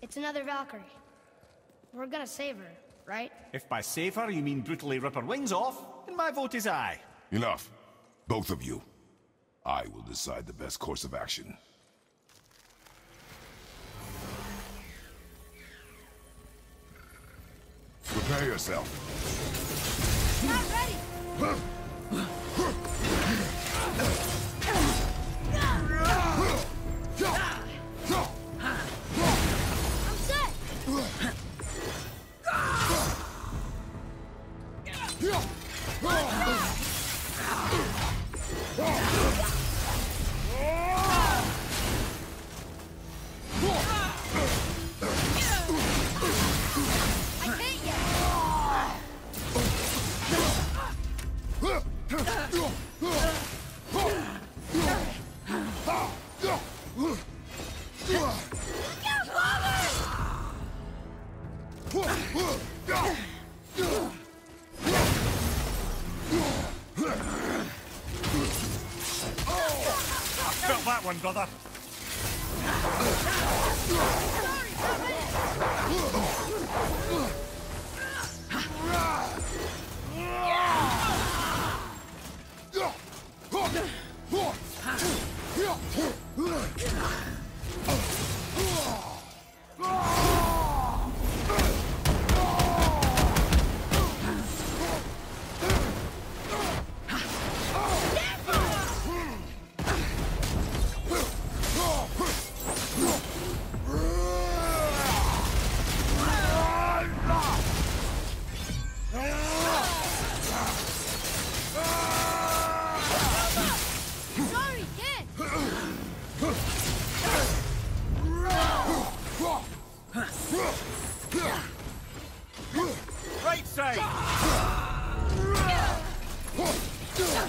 It's another Valkyrie. We're gonna save her, right? If by save her you mean brutally rip her wings off, then my vote is aye. Enough. Both of you. I will decide the best course of action. Prepare yourself. Not ready! Felt that one, brother.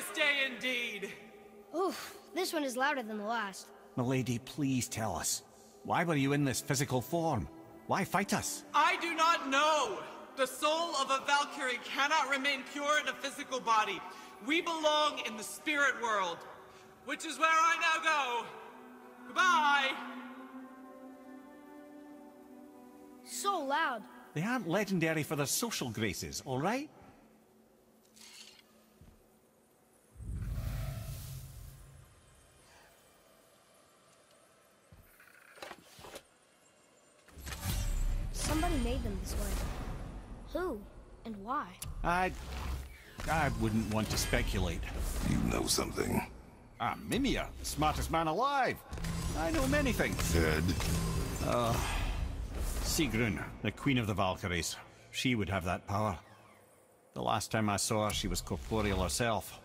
joyous day indeed! Oof, this one is louder than the last. Milady, please tell us. Why were you in this physical form? Why fight us? I do not know! The soul of a Valkyrie cannot remain pure in a physical body. We belong in the spirit world, which is where I now go. Goodbye! So loud. They aren't legendary for their social graces, all right? Made them this way. Who? And why? I... I wouldn't want to speculate. You know something. Ah, I'm Mimir, the smartest man alive. I know many things. Ted, ah, Sigrun, the Queen of the Valkyries. She would have that power. The last time I saw her, she was corporeal herself.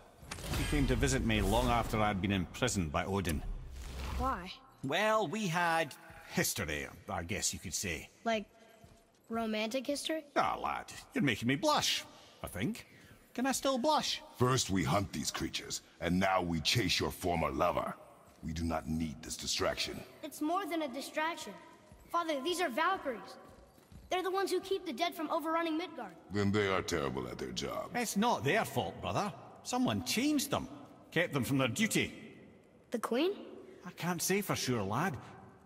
She came to visit me long after I'd been imprisoned by Odin. Why? Well, we had history, I guess you could say. Like, romantic history? Ah, lad, you're making me blush, I think. Can I still blush? first we hunt these creatures, and now we chase your former lover. We do not need this distraction. It's more than a distraction. Father, these are Valkyries. They're the ones who keep the dead from overrunning Midgard. Then they are terrible at their job. It's not their fault, brother. Someone changed them. Kept them from their duty. The Queen? I can't say for sure, lad.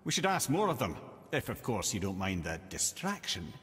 We should ask more of them. If, of course, you don't mind the distraction.